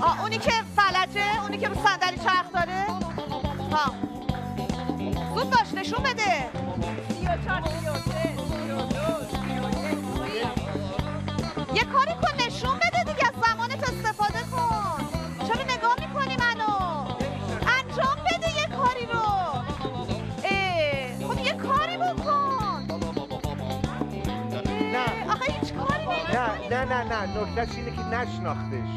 آه اونی که فلجه اونی که رو صندلی چرخ داره. ها. زود باش نشون بده. یه کاری کن نشون بده دیگه از زمانت استفاده کن. چرا نگاه می‌کنی منو؟ انجام بده یه کاری رو. اه. خب یه کاری بکن. نه. آخه هیچ کاری نه نه نه نه. نکتش اینه که نشناختش.